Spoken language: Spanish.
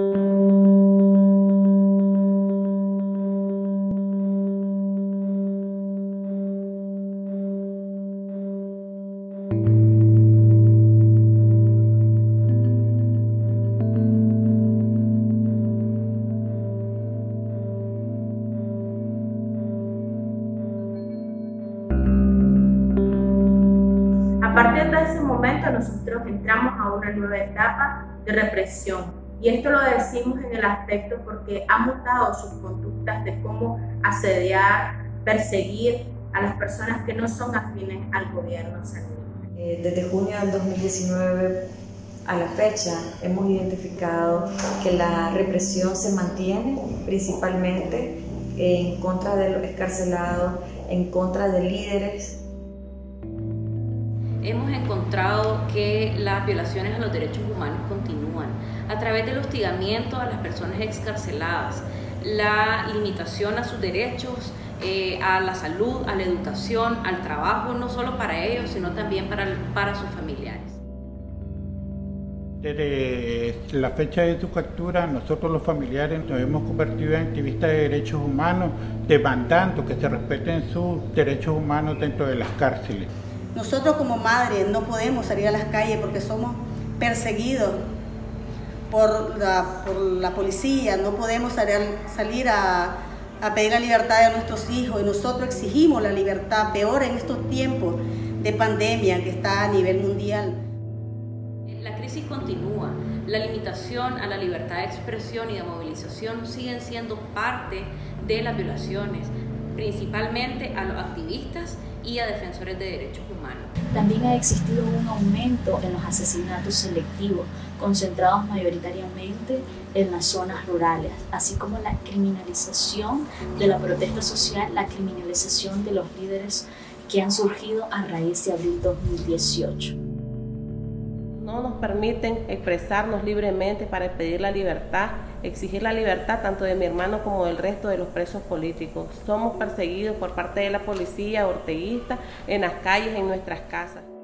A partir de ese momento nosotros entramos a una nueva etapa de represión y esto lo decimos en el aspecto porque ha mutado sus conductas de cómo asediar, perseguir a las personas que no son afines al gobierno. Eh, Desde junio del 2019 a la fecha hemos identificado que la represión se mantiene principalmente en contra de los escarcelados, en contra de líderes hemos encontrado que las violaciones a los derechos humanos continúan a través del hostigamiento a las personas excarceladas, la limitación a sus derechos, eh, a la salud, a la educación, al trabajo, no solo para ellos, sino también para, para sus familiares. Desde la fecha de su captura, nosotros los familiares nos hemos convertido en activistas de derechos humanos, demandando que se respeten sus derechos humanos dentro de las cárceles. Nosotros como madres no podemos salir a las calles porque somos perseguidos por la, policía, no podemos salir, a, a, pedir la libertad de nuestros hijos. Y nosotros exigimos la libertad, peor en estos tiempos de pandemia que está a nivel mundial. La crisis continúa, la limitación a la libertad de expresión y de movilización siguen siendo parte de las violaciones, principalmente a los activistas y a defensores de derechos humanos. También ha existido un aumento en los asesinatos selectivos, concentrados mayoritariamente en las zonas rurales, así como la criminalización de la protesta social, la criminalización de los líderes que han surgido a raíz de abril 2018 no nos permiten expresarnos libremente para pedir la libertad, exigir la libertad tanto de mi hermano como del resto de los presos políticos. Somos perseguidos por parte de la policía orteguista en las calles, en nuestras casas.